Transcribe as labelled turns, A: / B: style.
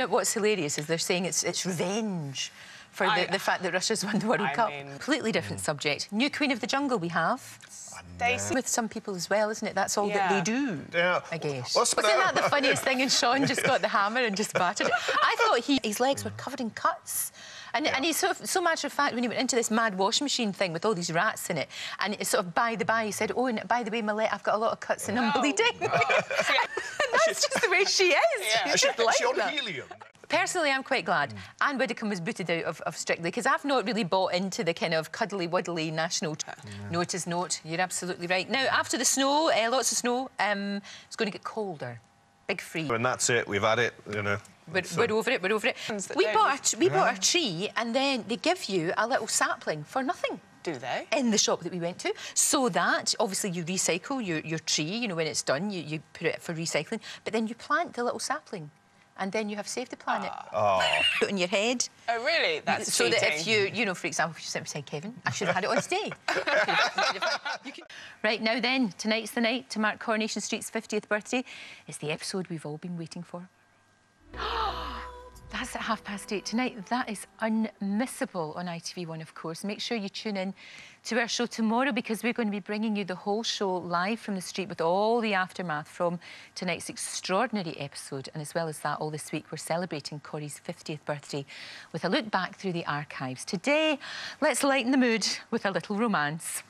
A: Now, what's hilarious is they're saying it's it's revenge for the,
B: I-
A: the fact that Russia's won the World
B: I
A: Cup.
B: mean-
A: Completely different mm. subject. New Queen of the Jungle we have.
B: Stacey.
A: With some people as well, isn't it? That's all that they do.
C: Yeah.
A: I guess.
C: What's
A: Wasn't
C: that-
A: that the funniest thing? And Shaun just got the hammer and just battered it. I thought he, his legs were covered in cuts. And, and he's sort of, so matter of fact, when he went into this mad washing machine thing with all these rats in it, and it's sort of by the by, he said, Oh, and by the way, my leg, I've got a lot of cuts and I'm bleeding.
B: God.
A: That's just the way she is.
B: Yeah.
A: She's
C: she,
A: like
C: she on
A: that.
C: helium?
A: Personally, I'm quite glad Anne Widdecombe was booted out of, of Strictly because I've not really bought into the kind of cuddly wuddly national. Note is note. You're absolutely right. Now, after the snow, uh, lots of snow, um, it's going to get colder. Big freeze.
C: And that's it. We've had it. You know.
A: We're,
C: So-
A: we're over it. We're over it. We bought a, we bought a tree, and then they give you a little sapling for nothing
B: Do they?
A: in the shop that we went to, so that obviously you recycle your, your tree. You know when it's done, you, you put it for recycling, but then you plant the little sapling, and then you have saved the planet.
C: Oh.
A: Put on your head.
B: Oh, really? That's
A: so that if you, you know, for example, if you sit beside Kevin, I should have had it on stage. You can- right now, then, tonight's the night to mark Coronation Street's 50th birthday. It's the episode we've all been waiting for. That's at half past eight tonight. That is unmissable on ITV1, of course. Make sure you tune in to our show tomorrow because we're going to be bringing you the whole show live from the street with all the aftermath from tonight's extraordinary episode. And as well as that, all this week we're celebrating Corrie's 50th birthday with a look back through the archives. Today, let's lighten the mood with a little romance.